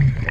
Yeah.